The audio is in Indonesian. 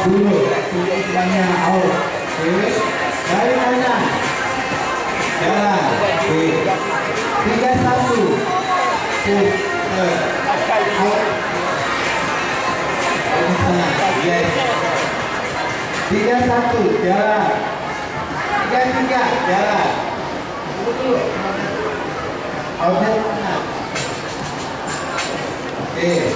dulu semuanya out oke dari mana jalan oke tiga satu super out Dari sana yes tiga satu jalan. Tiga tiga jalan. Outnya mana oke.